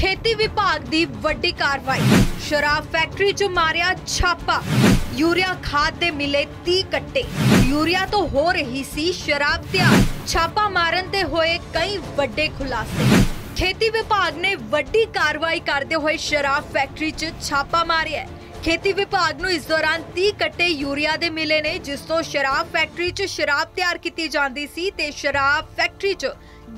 ਖੇਤੀ ਵਿਭਾਗ ਦੀ ਵੱਡੀ ਕਾਰਵਾਈ ਸ਼ਰਾਬ ਫੈਕਟਰੀ 'ਚ ਮਾਰਿਆ ਛਾਪਾ ਯੂਰੀਆ ਖਾਦ ਦੇ ਮਿਲੇ 30 ਕੱਟੇ ਯੂਰੀਆ ਤੋਂ ਹੋ ਰਹੀ ਸੀ ਸ਼ਰਾਬ ਤਿਆਰ ਛਾਪਾ ਮਾਰਨ ਤੇ ਹੋਏ ਕਈ ਵੱਡੇ ਖੁਲਾਸੇ ਖੇਤੀ ਵਿਭਾਗ ਨੇ ਵੱਡੀ ਕਾਰਵਾਈ ਕਰਦੇ ਹੋਏ ਸ਼ਰਾਬ ਫੈਕਟਰੀ 'ਚ ਛਾਪਾ ਮਾਰਿਆ ਹੈ। ਖੇਤੀ ਵਿਭਾਗ ਨੂੰ ਇਸ ਦੌਰਾਨ 30 ਕੱਟੇ ਯੂਰੀਆ ਦੇ ਮਿਲੇ ਨੇ, ਜਿਸ ਤੋਂ ਸ਼ਰਾਬ ਫੈਕਟਰੀ 'ਚ ਸ਼ਰਾਬ ਤਿਆਰ ਕੀਤੀ ਜਾਂਦੀ ਸੀ ਤੇ ਸ਼ਰਾਬ ਫੈਕਟਰੀ 'ਚ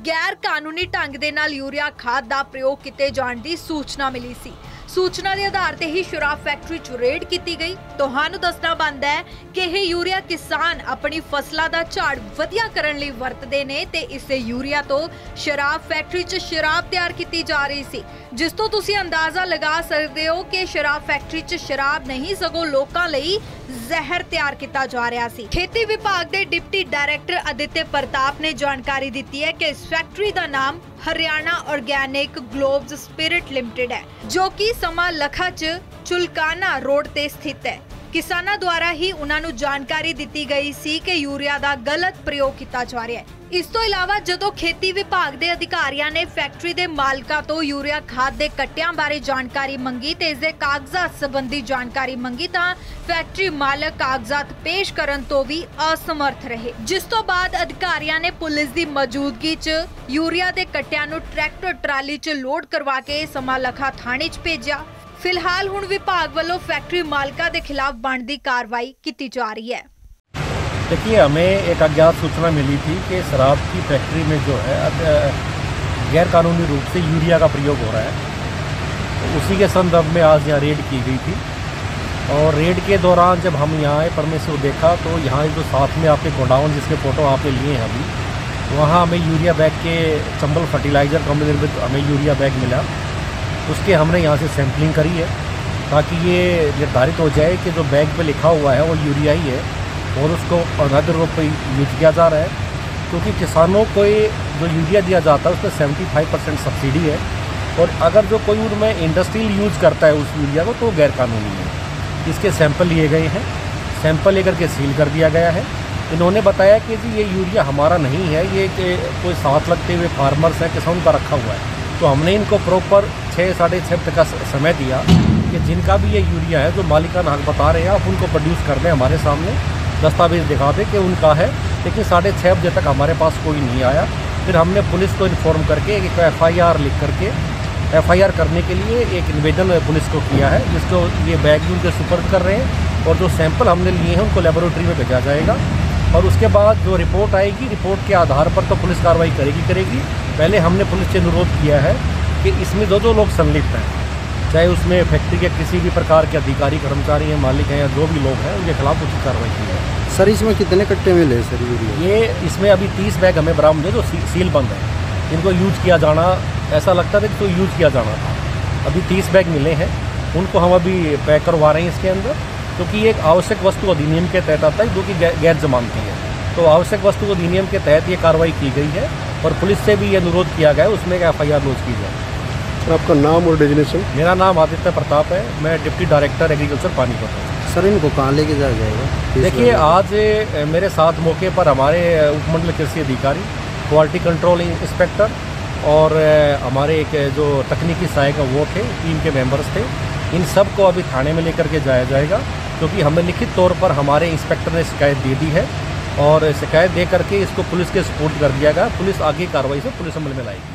ਗੈਰ ਕਾਨੂੰਨੀ ਢੰਗ ਦੇ ਨਾਲ ਯੂਰੀਆ ਖਾਦ ਦਾ ਪ੍ਰਯੋਗ ਕੀਤੇ ਜਾਣ ਦੀ ਸੂਚਨਾ ਮਿਲੀ ਸੀ। ਸੂਚਨਾ ਦੇ ਆਧਾਰ ਤੇ ਹੀ ਸ਼ਰਾਬ ਫੈਕਟਰੀ 'ਚ ਰੇਡ ਕੀਤੀ ਗਈ। ਤੁਹਾਨੂੰ ਦੱਸਣਾ ਬਣਦਾ ਹੈ ਕਿ ਇਹ ਯੂਰੀਆ ਕਿਸਾਨ ਆਪਣੀ ਫਸਲਾਂ ਦਾ ਝਾੜ ਵਧੀਆ ਕਰਨ ਲਈ ਵਰਤਦੇ ਨੇ ਤੇ ਇਸੇ ਯੂਰੀਆ ਤੋਂ ਸ਼ਰਾਬ ਫੈਕਟਰੀ 'ਚ ਸ਼ਰਾਬ ਤਿਆਰ ਕੀਤੀ ਜਾ ਰਹੀ ਸੀ। ਜਿਸ ਤੋਂ ਤੁਸੀਂ ਅੰਦਾਜ਼ਾ ਲਗਾ ਸਕਦੇ ਹੋ ਕਿ ਸ਼ਰਾਬ ਫੈਕਟਰੀ 'ਚ ਸ਼ਰਾਬ ਨਹੀਂ ਸਗੋਂ ਲੋਕਾਂ ਲਈ ਜ਼ਹਿਰ ਤਿਆਰ ਕੀਤਾ ਜਾ ਰਿਹਾ ਸੀ। ਖੇਤੀ ਵਿਭਾਗ ਦੇ ਡਿਪਟੀ ਡਾਇਰੈਕਟਰ ਅਦਿੱਤੇ ਪ੍ਰਤਾਪ ਨੇ ਜਾਣਕਾਰੀ ਦਿੱਤੀ ਹੈ ਕਿ ਇਸ ਫੈਕਟਰੀ ਦਾ ਨਾਮ Haryana organic Globus Spirit limited ਹੈ, ਜੋ ਕਿ ਸਮਾਂ ਲਖਾ 'ਚ ਚੁਲਕਾਨਾ ਰੋਡ ਤੇ ਸਥਿਤ ਹੈ। ਕਿਸਾਨਾਂ ਦੁਆਰਾ ਹੀ ਉਹਨਾਂ ਨੂੰ ਜਾਣਕਾਰੀ ਦਿੱਤੀ ਗਈ ਸੀ ਕਿ ਯੂਰੀਆ ਦਾ ਗਲਤ ਪ੍ਰਯੋਗ ਕੀਤਾ ਜਾ ਰਿਹਾ ਹੈ। ਇਸ ਤੋਂ ਇਲਾਵਾ ਜਦੋਂ ਖੇਤੀ ਵਿਭਾਗ ਦੇ ਅਧਿਕਾਰੀਆਂ ਨੇ ਫੈਕਟਰੀ ਦੇ ਮਾਲਕਾਂ ਤੋਂ ਯੂਰੀਆ ਖਾਦ ਦੇ ਕੱਟਿਆਂ ਬਾਰੇ ਜਾਣਕਾਰੀ ਮੰਗੀ ਤੇ ਇਸ ਦੇ ਕਾਗਜ਼ਾਤ ਸੰਬੰਧੀ ਜਾਣਕਾਰੀ ਮੰਗੀ ਤਾਂ ਫੈਕਟਰੀ ਮਾਲਕ ਕਾਗਜ਼ਾਤ ਪੇਸ਼ ਕਰਨ ਤੋਂ ਵੀ ਅਸਮਰਥ ਰਹੇ। ਜਿਸ ਤੋਂ ਬਾਅਦ ਅਧਿਕਾਰੀਆਂ ਨੇ ਪੁਲਿਸ ਦੀ ਮੌਜੂਦਗੀ 'ਚ ਯੂਰੀਆ ਦੇ ਕੱਟਿਆਂ ਨੂੰ ਟਰੈਕਟਰ ਟਰਾਲੀ 'ਚ ਲੋਡ ਕਰਵਾ ਕੇ ਸਮਾਲਖਾ ਥਾਣੇ 'ਚ ਭੇਜਿਆ। ਫਿਲਹਾਲ ਹੁਣ ਵਿਭਾਗ ਵੱਲੋਂ फैक्ट्री मालिका के खिलाफ बनती कार्रवाई की जा रही है देखिए हमें एक अज्ञात सूचना मिली थी कि शराब की फैक्ट्री में जो है अ, गैर कानूनी रूप से यूरिया का प्रयोग हो रहा है तो उसी के संदर्भ में आज यहाँ रेड की गई थी और रेड के दौरान जब हम यहाँ आए परमिट से देखा तो यहाँ जो साथ में आपके गोडाउन जिसके फ़ोटो आपने लिए हैं अभी वहाँ हमें यूरिया बैग के चंबल फर्टिलाइज़र कंपनी निर्मित हमें यूरिया बैग मिला उसके हमने यहाँ से सैम्पलिंग करी है, ताकि ये निर्धारित हो जाए कि जो बैग पे लिखा हुआ है, वो यूरिया ही है और उसको अवैध रूप पर यूज़ किया जा रहा है। क्योंकि किसानों को ये जो यूरिया दिया जाता है, उसमें सेवेंटी फाइव परसेंट सब्सिडी है, और अगर जो कोई उनमें इंडस्ट्रियल यूज़ करता है उस यूरिया को तो वो गैर कानूनी है। इसके सैंपल लिए गए हैं सैंपल लेकर के सील कर दिया गया है। इन्होंने बताया कि जी, ये यूरिया हमारा नहीं है, ये कोई साथ लगते हुए फार्मर्स हैं, किसान का रखा हुआ है। तो हमने इनको प्रॉपर छः साढ़े छः तक का समय दिया कि जिनका भी ये यूरिया है, जो मालिकाना हक बता रहे हैं, आप उनको प्रोड्यूस कर दें हमारे सामने। दस्तावेज़ दिखा दें कि उनका है, लेकिन साढ़े छः बजे तक हमारे पास कोई नहीं आया। फिर हमने पुलिस को इन्फॉर्म करके, एक एफ़ आई आर लिख करके एफ़ आई आर करने के लिए एक निवेदन पुलिस को किया है, जिसको ये बैग भी उनके सुपर्द कर रहे हैं और जो सैंपल हमने लिए हैं, उनको लेबोरेटरी में भेजा जाएगा। और उसके बाद जो रिपोर्ट आएगी रिपोर्ट के आधार पर तो पुलिस कार्रवाई करेगी करेगी। पहले हमने पुलिस से अनुरोध किया है कि इसमें जो जो लोग संलिप्त हैं। चाहे उसमें फैक्ट्री के किसी भी प्रकार के अधिकारी कर्मचारी हैं मालिक हैं या जो भी लोग हैं उनके खिलाफ उचित कार्रवाई की जाए। सर इसमें कितने कट्टे मिले सर ये इसमें अभी तीस बैग हमें बरामद है जो सी, सील बंद है। इनको यूज़ किया जाना ऐसा लगता था कि तो यूज़ किया जाना था। अभी तीस बैग मिले हैं। उनको हम अभी पैक करवा रहे हैं इसके अंदर क्योंकि ये एक आवश्यक वस्तु अधिनियम के तहत आता है जो कि गैर जमानती है। तो आवश्यक वस्तु अधिनियम के तहत ये कार्रवाई की गई है। और पुलिस से भी ये अनुरोध किया गया है उसमें एक एफ़ आई आर लॉन्च की जाए। सर आपका नाम और डेजिनेशन? मेरा नाम आदित्य प्रताप है मैं डिप्टी डायरेक्टर एग्रीकल्चर पानीपत हूँ सर इनको कहाँ लेके जाया जाएगा? देखिए आज मेरे साथ मौके पर हमारे उपमंडल कृषि अधिकारी क्वालिटी कंट्रोल इंस्पेक्टर और हमारे एक जो तकनीकी सहायक वो थे टीम के मेंबर्स थे। इन सबको अभी थाने में लेकर के जाया जाएगा क्योंकि हमें लिखित तौर पर हमारे इंस्पेक्टर ने शिकायत दे दी है। और शिकायत दे करके इसको पुलिस के सपोर्ट कर दिया गया। पुलिस आगे कार्रवाई से पुलिस अमल में लाएगी।